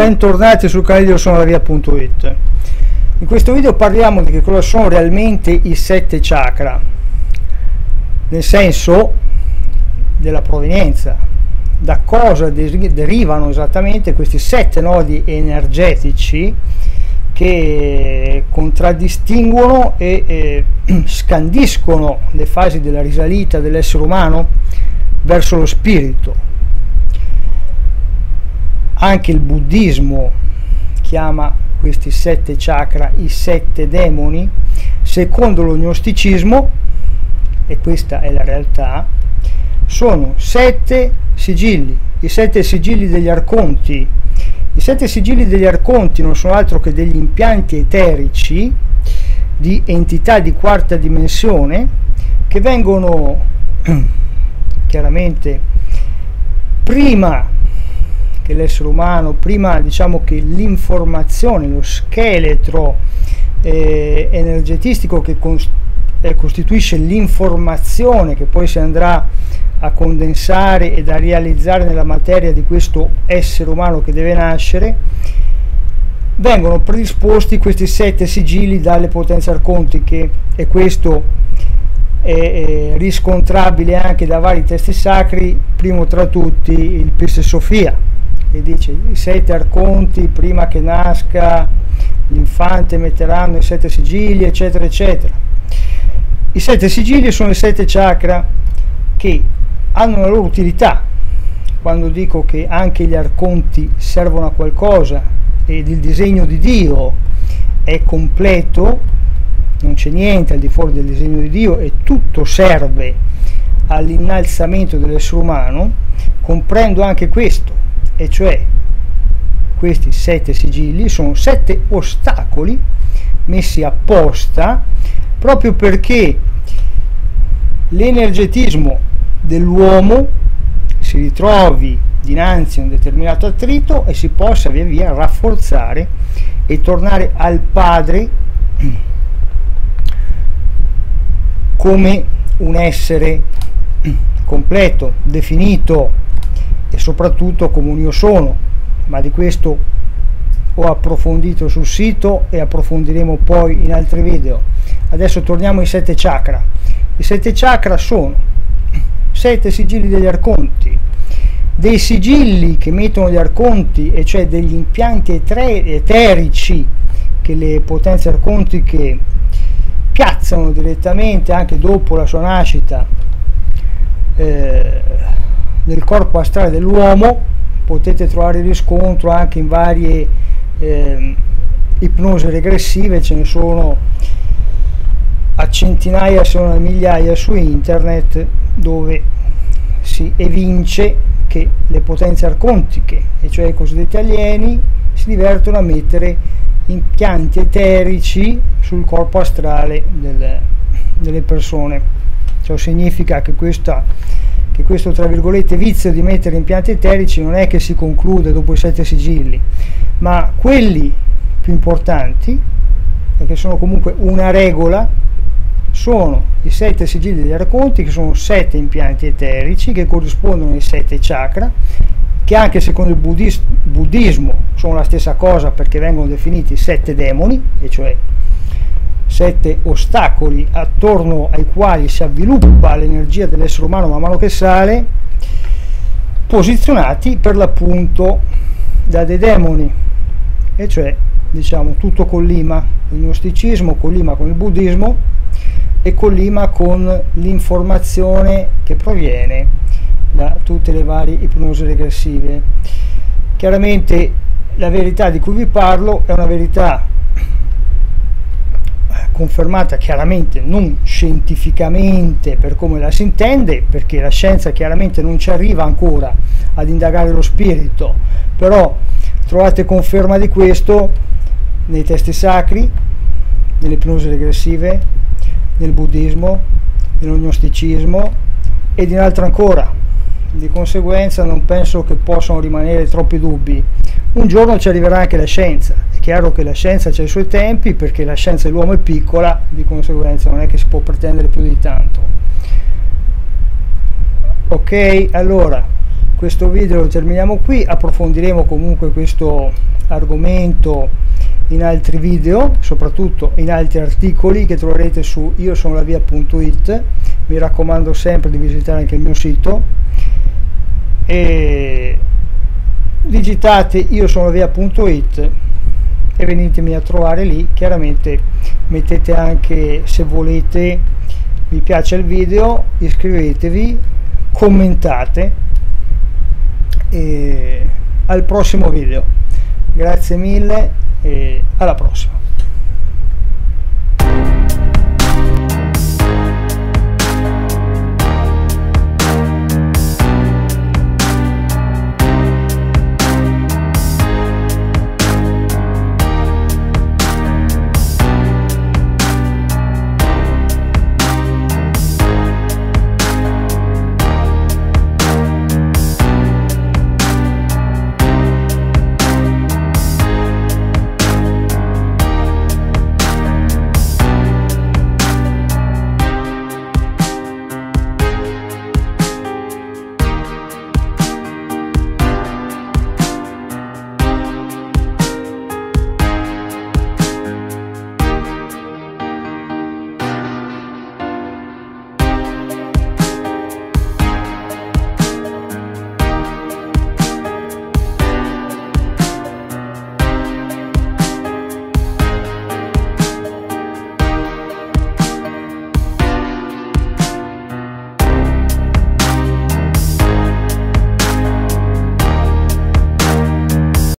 bentornati sul canale di Via.it In questo video parliamo di che cosa sono realmente i sette chakra, nel senso della provenienza, da cosa derivano esattamente questi sette nodi energetici che contraddistinguono e eh, scandiscono le fasi della risalita dell'essere umano verso lo spirito anche il buddismo chiama questi sette chakra i sette demoni, secondo lo gnosticismo, e questa è la realtà, sono sette sigilli, i sette sigilli degli arconti. I sette sigilli degli arconti non sono altro che degli impianti eterici di entità di quarta dimensione che vengono chiaramente prima che l'essere umano, prima diciamo che l'informazione, lo scheletro eh, energetistico che cons- eh, costituisce l'informazione che poi si andrà a condensare e da realizzare nella materia di questo essere umano che deve nascere, vengono predisposti questi sette sigilli dalle potenze arcontiche e questo è riscontrabile anche da vari testi sacri, primo tra tutti il Pisse Sofia e dice i sette arconti prima che nasca l'infante metteranno i sette sigilli eccetera eccetera. I sette sigilli sono i sette chakra che hanno una loro utilità. Quando dico che anche gli arconti servono a qualcosa ed il disegno di Dio è completo non c'è niente al di fuori del disegno di Dio e tutto serve all'innalzamento dell'essere umano comprendo anche questo e cioè questi sette sigilli sono sette ostacoli messi apposta proprio perché l'energetismo dell'uomo si ritrovi dinanzi a un determinato attrito e si possa via via rafforzare e tornare al padre come un essere completo, definito, e soprattutto io sono, ma di questo ho approfondito sul sito e approfondiremo poi in altri video. Adesso torniamo ai sette chakra. I sette chakra sono sette sigilli degli arconti, dei sigilli che mettono gli arconti, e cioè degli impianti eterici che le potenze arcontiche piazzano direttamente anche dopo la sua nascita. Eh, nel corpo astrale dell'uomo, potete trovare riscontro anche in varie eh, ipnosi regressive, ce ne sono a centinaia se non a migliaia su internet dove si evince che le potenze arcontiche, e cioè i cosiddetti alieni, si divertono a mettere impianti eterici sul corpo astrale delle, delle persone. Ciò significa che questa che questo tra virgolette vizio di mettere impianti eterici non è che si conclude dopo i sette sigilli, ma quelli più importanti, e che sono comunque una regola, sono i sette sigilli degli racconti, che sono sette impianti eterici che corrispondono ai sette chakra, che anche secondo il buddis- buddismo sono la stessa cosa perché vengono definiti sette demoni, e cioè sette ostacoli attorno ai quali si avviluppa l'energia dell'essere umano man mano che sale, posizionati per l'appunto da dei demoni, e cioè diciamo tutto collima il gnosticismo, collima con il buddismo e collima con l'informazione che proviene da tutte le varie ipnosi regressive. Chiaramente la verità di cui vi parlo è una verità confermata chiaramente non scientificamente per come la si intende, perché la scienza chiaramente non ci arriva ancora ad indagare lo spirito, però trovate conferma di questo nei testi sacri, nelle ipnosi regressive, nel buddismo, nell'ognosticismo ed in altro ancora. Di conseguenza non penso che possano rimanere troppi dubbi. Un giorno ci arriverà anche la scienza chiaro che la scienza ha i suoi tempi perché la scienza dell'uomo è piccola, di conseguenza non è che si può pretendere più di tanto. Ok, allora, questo video lo terminiamo qui approfondiremo comunque questo argomento in altri video soprattutto in altri articoli che troverete su io sono la via.it mi raccomando sempre di visitare anche il mio sito. E digitate io sono la via.it e venitemi a trovare lì. Chiaramente mettete anche se volete vi piace il video iscrivetevi commentate e al prossimo video. Grazie mille e alla prossima